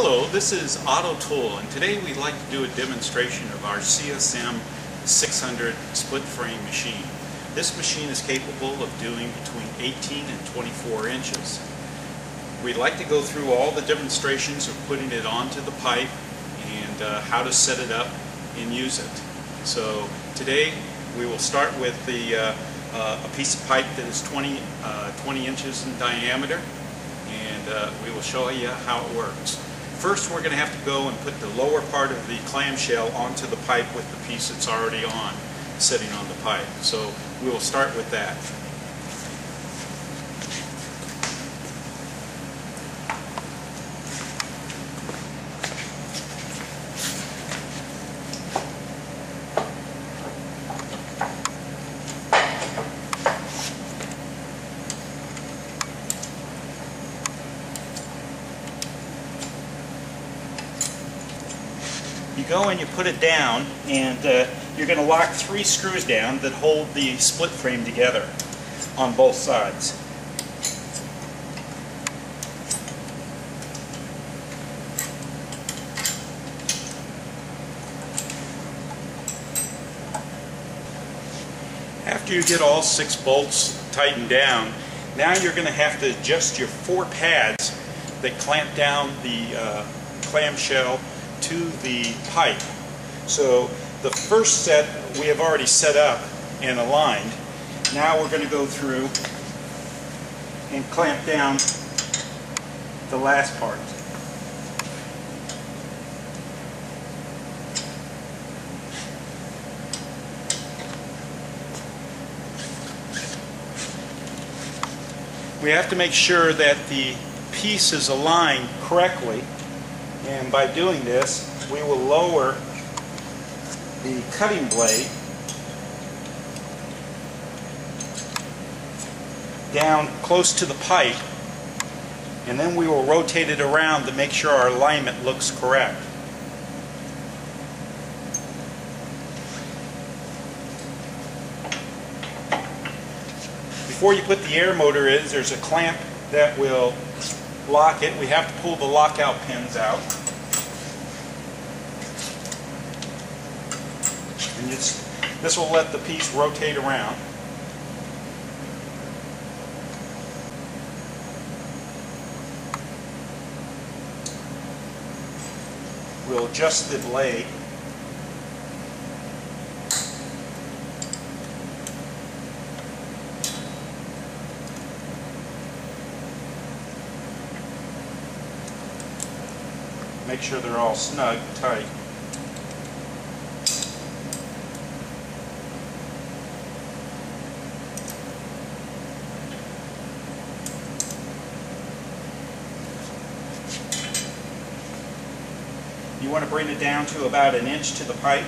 Hello, this is Otto Tool, and today we'd like to do a demonstration of our CSM 600 split frame machine. This machine is capable of doing between 18 and 24 inches. We'd like to go through all the demonstrations of putting it onto the pipe and uh, how to set it up and use it. So today we will start with the uh, uh, a piece of pipe that is 20, uh, 20 inches in diameter and uh, we will show you how it works. First we're going to have to go and put the lower part of the clamshell onto the pipe with the piece that's already on, sitting on the pipe. So we will start with that. You go and you put it down and uh, you're going to lock three screws down that hold the split frame together on both sides. After you get all six bolts tightened down, now you're going to have to adjust your four pads that clamp down the uh, clamshell to the pipe. So the first set we have already set up and aligned. Now we're going to go through and clamp down the last part. We have to make sure that the piece is aligned correctly and by doing this we will lower the cutting blade down close to the pipe and then we will rotate it around to make sure our alignment looks correct. Before you put the air motor in, there's a clamp that will lock it. We have to pull the lockout pins out. And just, this will let the piece rotate around. We'll adjust the blade. Make sure they're all snug, tight. You want to bring it down to about an inch to the pipe.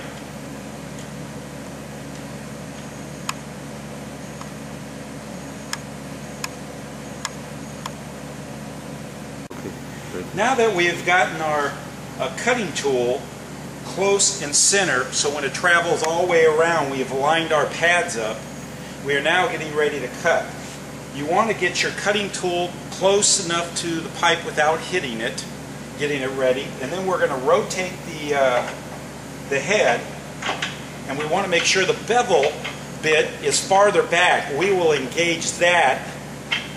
Now that we have gotten our uh, cutting tool close and center, so when it travels all the way around, we have lined our pads up, we are now getting ready to cut. You want to get your cutting tool close enough to the pipe without hitting it, getting it ready, and then we're going to rotate the, uh, the head, and we want to make sure the bevel bit is farther back. We will engage that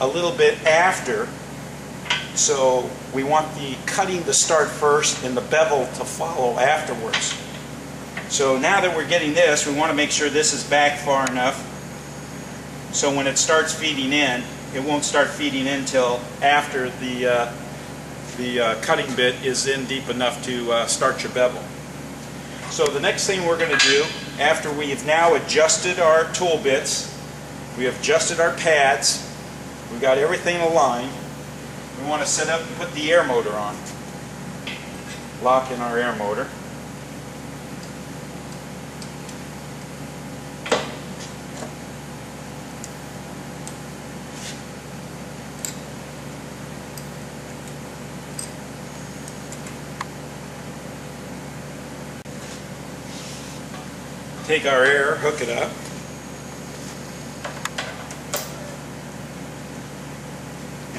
a little bit after so we want the cutting to start first and the bevel to follow afterwards. So now that we're getting this, we want to make sure this is back far enough so when it starts feeding in, it won't start feeding in until after the, uh, the uh, cutting bit is in deep enough to uh, start your bevel. So the next thing we're going to do, after we've now adjusted our tool bits, we have adjusted our pads, we've got everything aligned, we want to set up and put the air motor on. Lock in our air motor. Take our air, hook it up.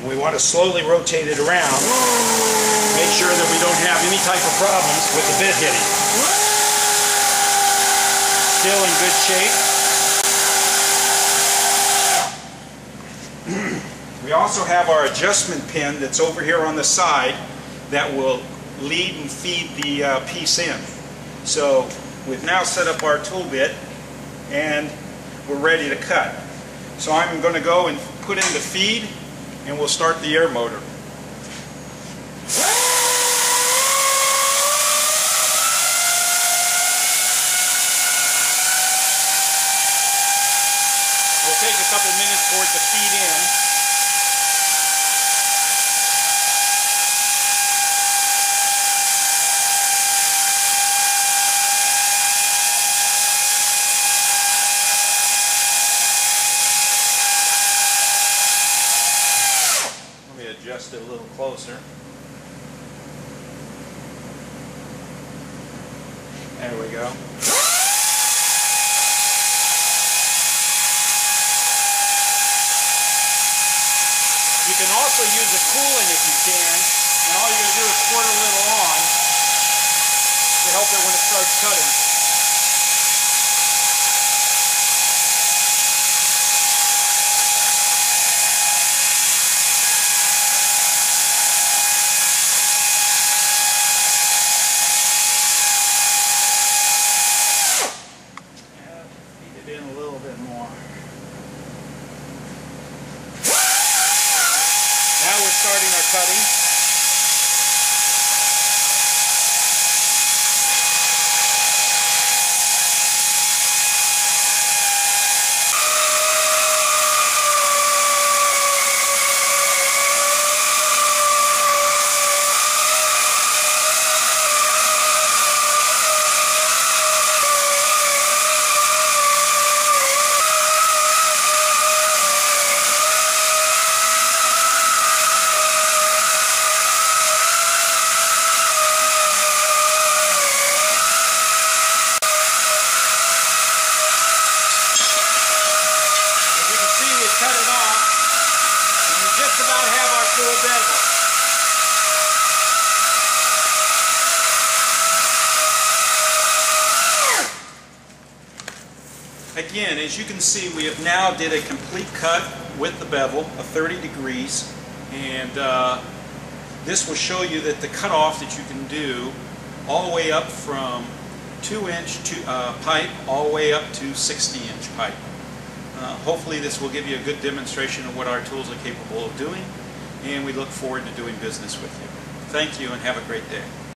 And we want to slowly rotate it around. Make sure that we don't have any type of problems with the bit hitting. Still in good shape. We also have our adjustment pin that's over here on the side that will lead and feed the uh, piece in. So we've now set up our tool bit and we're ready to cut. So I'm going to go and put in the feed and we'll start the air motor. We'll take a couple minutes for it to feed in. Let me adjust it a little closer. There we go. You can also use a coolant if you can, and all you're going to do is squirt a little on to help it when it starts cutting. Yeah, feed it in a little bit more. Now we're starting our cutting. As you can see, we cut it off, and we just about have our Again, as you can see, we have now did a complete cut with the bevel of 30 degrees, and uh, this will show you that the cutoff that you can do all the way up from 2-inch to, uh, pipe all the way up to 60-inch pipe. Uh, Hopefully this will give you a good demonstration of what our tools are capable of doing, and we look forward to doing business with you. Thank you and have a great day.